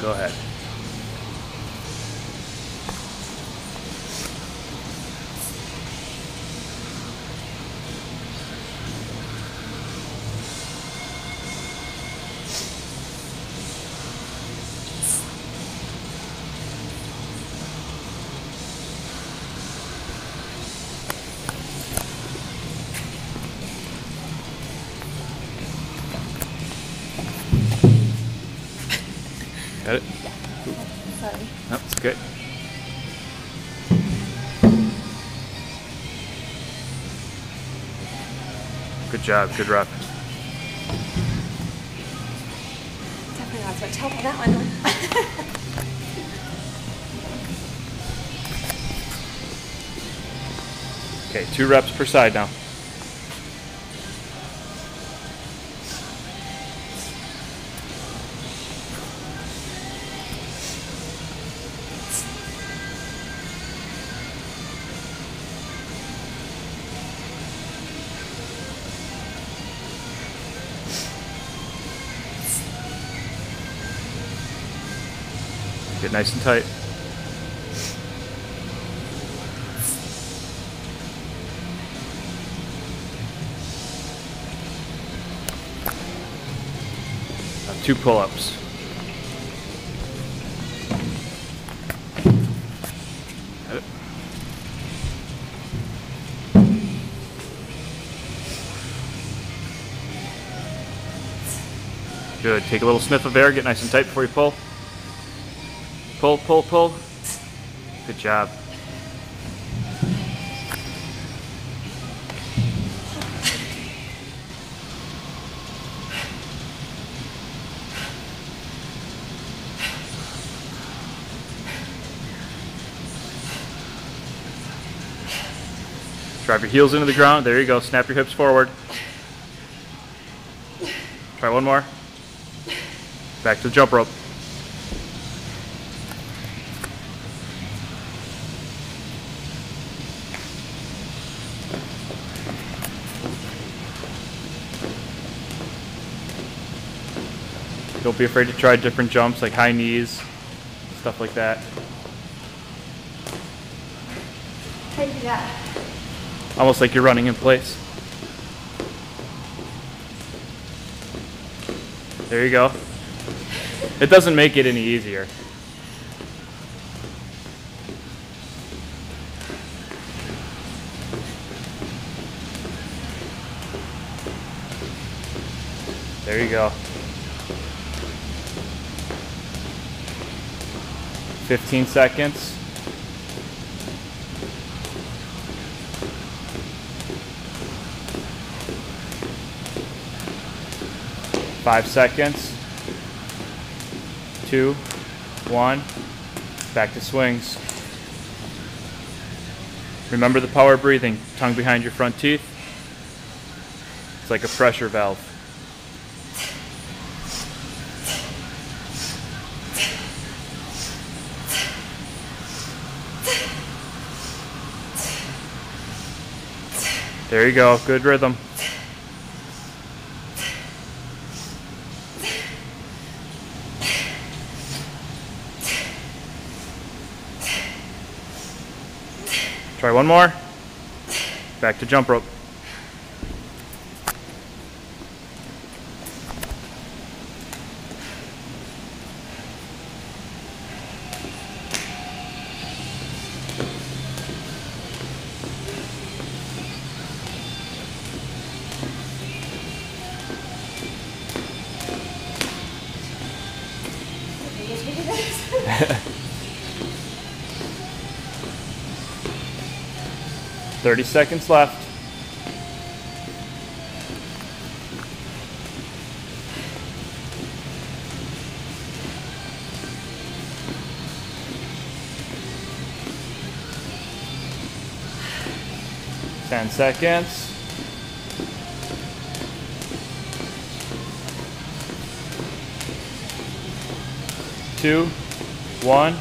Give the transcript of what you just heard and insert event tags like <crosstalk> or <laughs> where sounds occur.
Go ahead. Got it? Sorry. No, it's okay. Good job, good rep. Definitely not much help on that one. <laughs> Okay, two reps per side now. Get nice and tight. Now two pull-ups. Good. Take a little sniff of air. Get nice and tight before you pull. Pull, pull, pull. Good job. Drive your heels into the ground. There you go. Snap your hips forward. Try one more. Back to the jump rope. Don't be afraid to try different jumps like high knees, stuff like that. How do you do that? Almost like you're running in place. There you go. It doesn't make it any easier. There you go. 15 seconds. Five seconds. Two, one. Back to swings. Remember the power breathing. Tongue behind your front teeth. It's like a pressure valve. There you go. Good rhythm. Try one more. Back to jump rope. 30 seconds left. Ten seconds. Two, one.